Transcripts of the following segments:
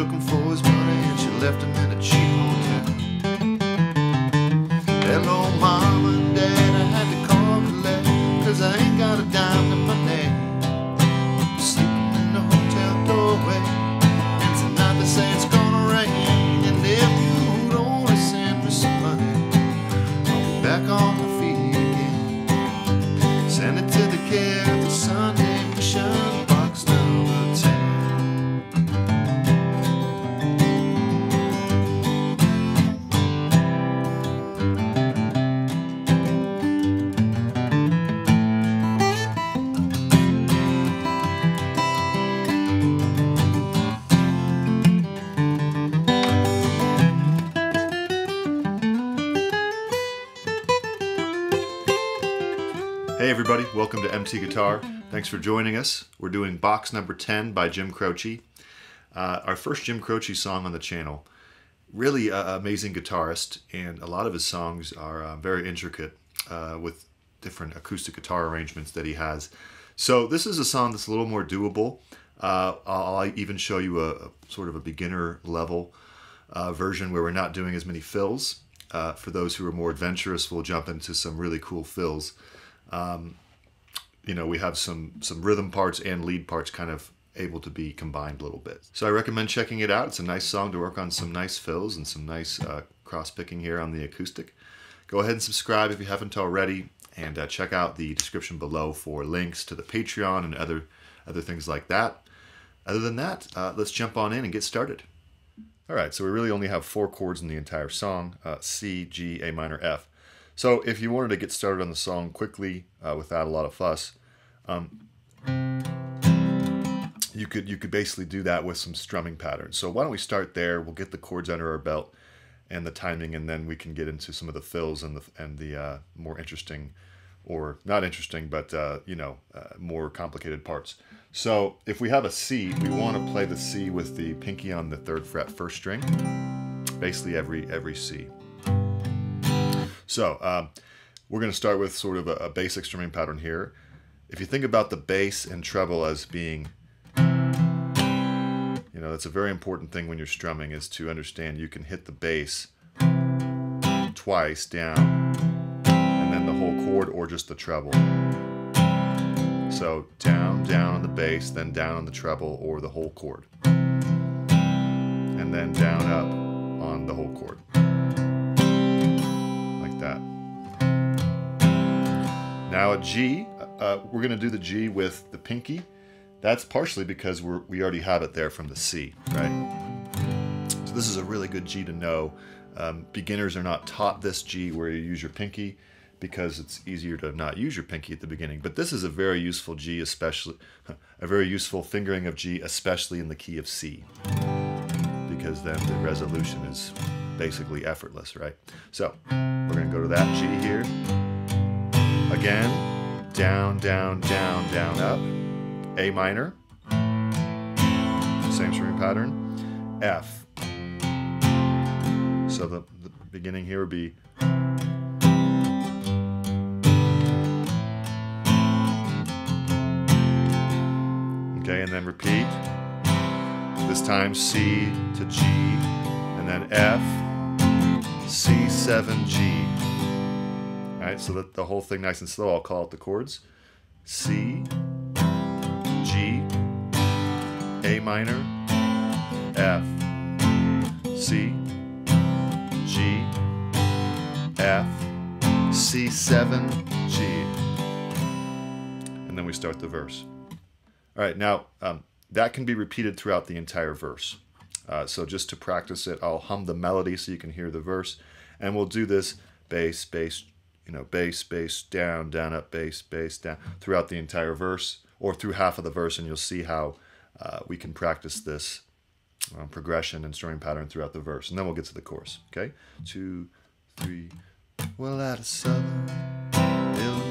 took him for his money and she left him in a cheap everybody, welcome to MT Guitar. Thanks for joining us. We're doing box number 10 by Jim Croce. Uh, our first Jim Croce song on the channel. Really uh, amazing guitarist, and a lot of his songs are uh, very intricate uh, with different acoustic guitar arrangements that he has. So this is a song that's a little more doable. Uh, I'll, even show you a, a sort of a beginner level uh, version where we're not doing as many fills. Uh, for those who are more adventurous, we'll jump into some really cool fills you know, we have some some rhythm parts and lead parts kind of able to be combined a little bit. So I recommend checking it out. It's a nice song to work on some nice fills and some nice uh, cross picking here on the acoustic. Go ahead and subscribe if you haven't already, and uh, check out the description below for links to the Patreon and other other things like that. Other than that, uh, let's jump on in and get started. All right, so we really only have four chords in the entire song: uh, C, G, A minor, F. So if you wanted to get started on the song quickly uh, without a lot of fuss, um, you could you could basically do that with some strumming patterns. So why don't we start there? We'll get the chords under our belt and the timing, and then we can get into some of the fills and the and the uh, more interesting, or not interesting, but uh, you know uh, more complicated parts. So if we have a C, we want to play the C with the pinky on the third fret first string, basically every every C. So um, we're going to start with sort of a, a basic strumming pattern here. If you think about the bass and treble as being, you know, that's a very important thing when you're strumming is to understand you can hit the bass twice down and then the whole chord or just the treble. So down, down on the bass, then down on the treble or the whole chord. And then down, up on the whole chord. That. Now a G, uh, we're going to do the G with the pinky. That's partially because we're, we already have it there from the C, right? So this is a really good G to know. Um, beginners are not taught this G where you use your pinky because it's easier to not use your pinky at the beginning. But this is a very useful G, especially a very useful fingering of G, especially in the key of C, because then the resolution is basically effortless, right? So we're to go to that G here. Again, down, down, down, down, up. A minor, same string pattern. F. So the, the beginning here would be Okay, and then repeat. This time C to G, and then F, C7, G. All right, so that the whole thing nice and slow, I'll call out the chords. C, G, A minor, F, C, G, F, C7, G. And then we start the verse. All right, now um, that can be repeated throughout the entire verse. Uh, so just to practice it, I'll hum the melody so you can hear the verse, and we'll do this bass, bass, you know, bass, bass, down, down, up, bass, bass, down throughout the entire verse or through half of the verse, and you'll see how uh, we can practice this um, progression and strumming pattern throughout the verse, and then we'll get to the chorus. Okay, two, three. Well, out of southern Illinois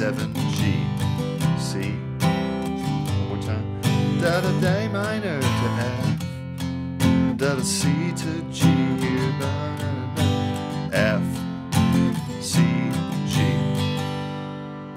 7, G, C. One more time. Da da da minor to F. Da da C to G. F, C, G.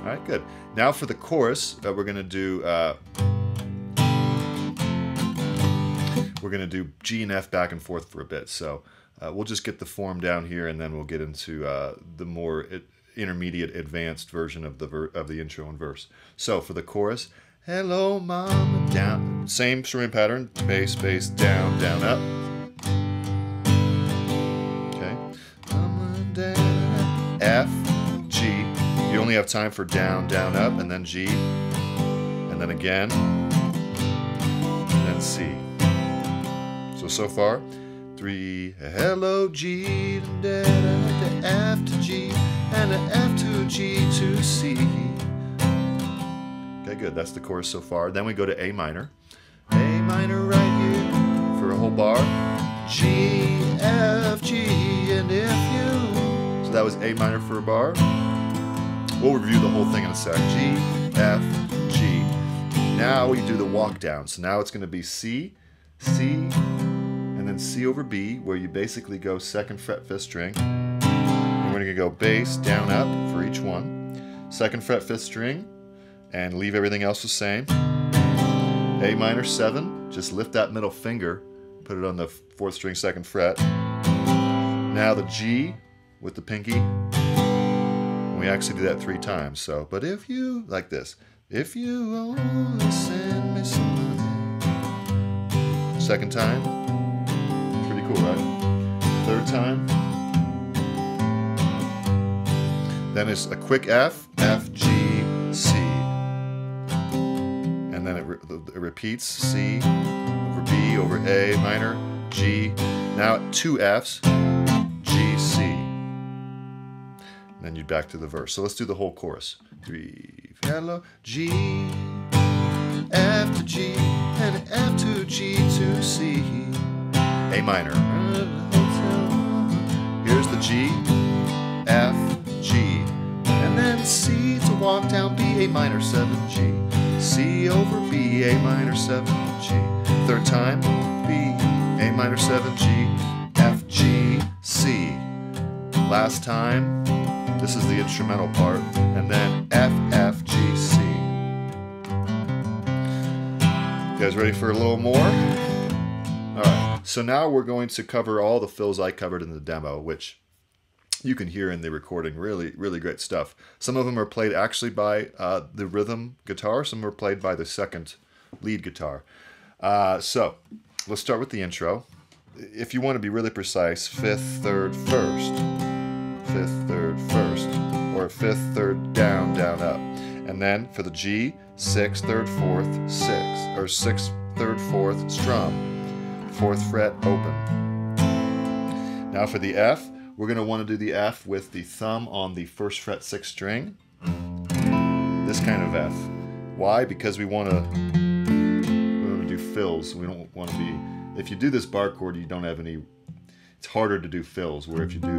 All right, good. Now for the chorus, uh, we're going to do. Uh, we're to do G and F back and forth for a bit. So uh, we'll just get the form down here, and then we'll get into uh, the more intermediate, advanced version of the ver- of the intro and verse. So for the chorus, hello, mama, down, same string pattern, bass, bass, down, down, up. Okay, mama, F, G. You only have time for down, down, up, and then G, and then again, and then C. So so far three. Hello G, da, da, da, F to G, and an F to G to C. Okay, good. That's the chorus so far. Then we go to A minor. A minor right here for a whole bar. G, F, G, and if you. So that was A minor for a bar. We'll review the whole thing in a sec. G, F, G. Now we do the walk down. So now it's going to be C, C, then C over B, where you basically go second fret, fifth string. And we're to go bass, down, up for each one. Second fret, fifth string, and leave everything else the same. A minor 7, just lift that middle finger, put it on the fourth string, second fret. Now the G with the pinky. We actually do that three times. So, but if you, like this, if you only send me some money. Second time cool, right? Third time. Then it's a quick F, F, G, C. And then it, re it repeats C over B over A minor, G. Now two Fs, G, C. And then you back to the verse. So let's do the whole chorus. Three, hello, G, F to G, and F to G to C. A minor. Here's the G, F, G, and then C to walk down B, A minor 7, G, C over B, A minor 7, G. Third time, B, A minor 7, G, F, G, C. Last time, this is the instrumental part, and then F, F, G, C. You guys ready for a little more? So now we're going to cover all the fills I covered in the demo, which you can hear in the recording. Really, really great stuff. Some of them are played actually by uh, the rhythm guitar. Some are played by the second lead guitar. Uh, so let's start with the intro. If you want to be really precise, fifth, third, first, fifth, third, first, or fifth, third, down, down, up. And then for the G, sixth, third, fourth, sixth, or sixth, third, fourth, strum fourth fret open. Now for the F, we're going to want to do the F with the thumb on the first fret sixth string. This kind of F. Why? Because we want to, we want to do fills. We don't want to be, if you do this bar chord, you don't have any, it's harder to do fills, where if you do,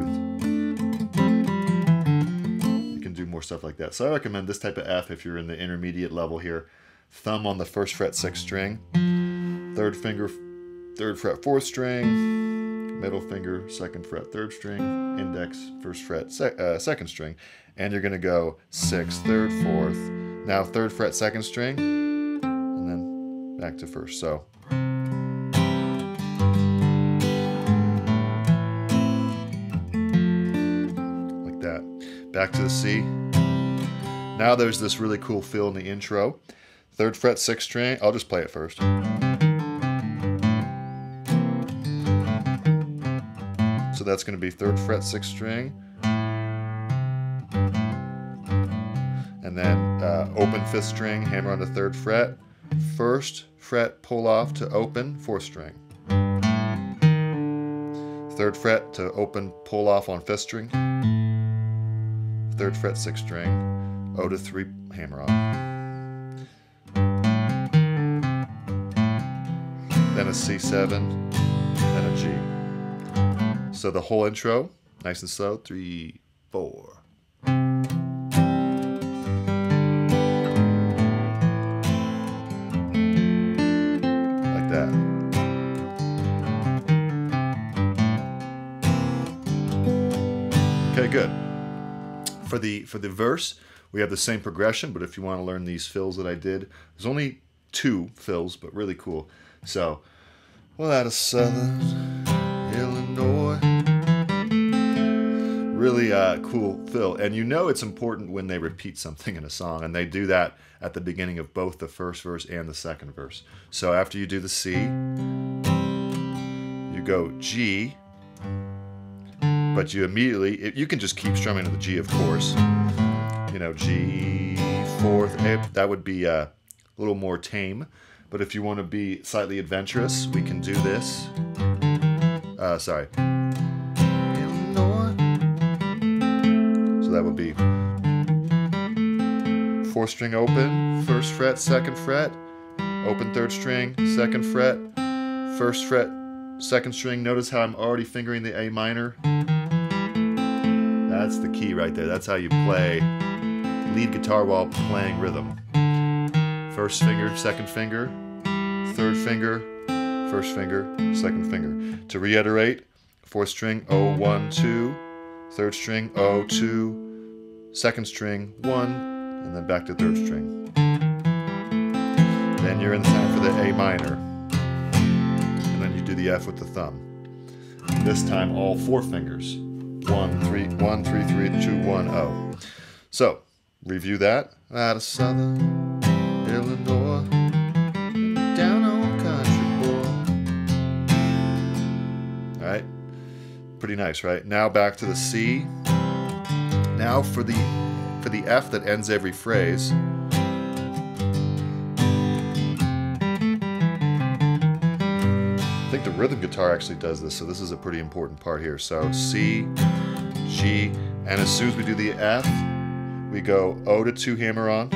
you can do more stuff like that. So I recommend this type of F if you're in the intermediate level here. Thumb on the first fret sixth string, third finger third fret, fourth string, middle finger, second fret, third string, index, first fret, sec uh, second string, and you're going to go sixth, third, fourth, now third fret, second string, and then back to first. So. Like that. Back to the C. Now there's this really cool fill in the intro. Third fret, sixth string. I'll just play it first. That's going to be third fret, sixth string. And then uh, open fifth string, hammer on the third fret. First fret, pull off to open, fourth string. Third fret to open, pull off on fifth string. Third fret, sixth string. O to three, hammer on. Then a C7, then a G. So the whole intro, nice and slow. Three, four. Like that. Okay, good. For the for the verse, we have the same progression, but if you want to learn these fills that I did, there's only two fills, but really cool. So, well, out of Southern Illinois really uh, cool fill. And you know it's important when they repeat something in a song, and they do that at the beginning of both the first verse and the second verse. So after you do the C, you go G, but you immediately, you can just keep strumming to the G, of course. You know, G, fourth, that would be uh, a little more tame. But if you want to be slightly adventurous, we can do this. Uh, sorry. So that would be fourth string open, first fret, second fret, open third string, second fret, first fret, second string. Notice how I'm already fingering the A minor. That's the key right there. That's how you play lead guitar while playing rhythm. First finger, second finger, third finger, first finger, second finger. To reiterate, fourth string, O, one, two, 1, 2, third string, O, 2, second string, 1, and then back to third string. Then you're in the time for the A minor, and then you do the F with the thumb. This time, all four fingers. One, three, one, three, three, two, one, O. So, review that. Out of Southern Illinois, pretty nice, right? Now back to the C. Now for the for the F that ends every phrase. I think the rhythm guitar actually does this, so this is a pretty important part here. So C, G, and as soon as we do the F, we go O to two hammer on.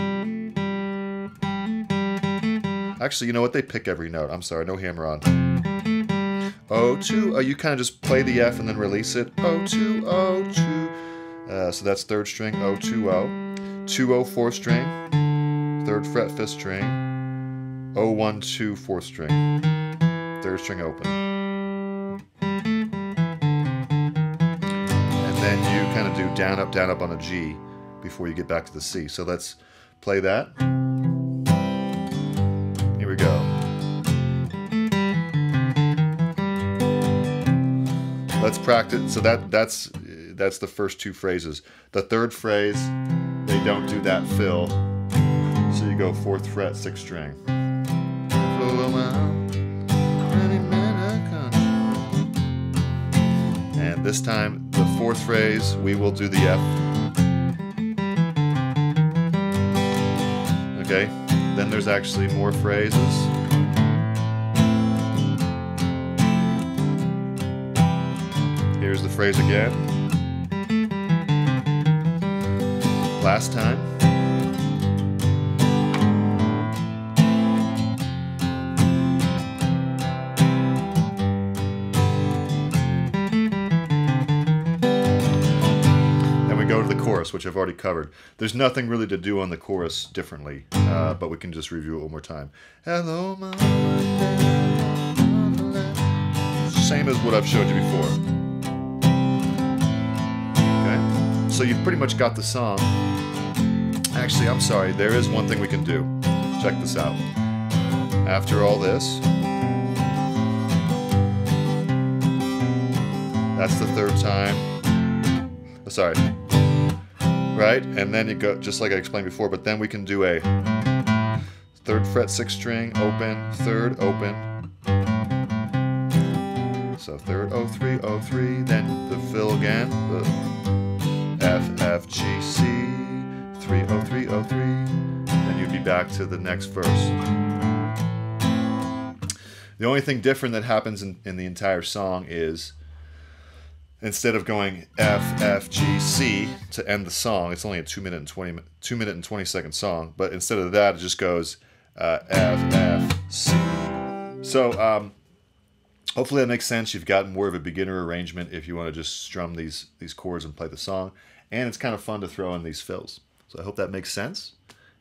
Actually, you know what? They pick every note. I'm sorry, no hammer on. O2, oh, you kind of just play the F and then release it. O2, O2. Uh, so that's third string, O2, O. 2 O, fourth string, third fret, fifth string, O1, 2, fourth string, third string open. And then you kind of do down, up, down, up on a G before you get back to the C. So let's play that. Practice. So that that's that's the first two phrases. The third phrase, they don't do that fill. So you go fourth fret, sixth string. And this time, the fourth phrase, we will do the F. Okay, then there's actually more phrases. Here's the phrase again. Last time. Then we go to the chorus, which I've already covered. There's nothing really to do on the chorus differently, uh, but we can just review it one more time. Hello, my Same as what I've showed you before. So you've pretty much got the song. Actually, I'm sorry, there is one thing we can do. Check this out. After all this, that's the third time. Oh, sorry. Right? And then you go, just like I explained before, but then we can do a third fret, sixth string, open, third, open. So third, O3, O3, then the fill again, the F, F, G, C, 3, 03, 03, you'd be back to the next verse. The only thing different that happens in, in the entire song is instead of going F, F, G, C to end the song, it's only a two minute and twenty two minute and 20 second song, but instead of that, it just goes uh, F, F, C. So, um, hopefully that makes sense. You've got more of a beginner arrangement if you want to just strum these, these chords and play the song. And it's kind of fun to throw in these fills. So I hope that makes sense.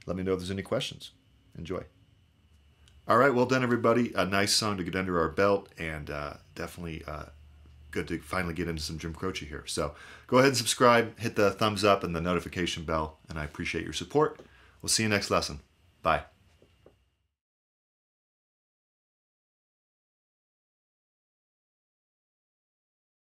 Let me know if there's any questions. Enjoy. All right, well done, everybody. A nice song to get under our belt, and uh, definitely uh, good to finally get into some Jim Croce here. So go ahead and subscribe, hit the thumbs up and the notification bell, and I appreciate your support. We'll see you next lesson. Bye.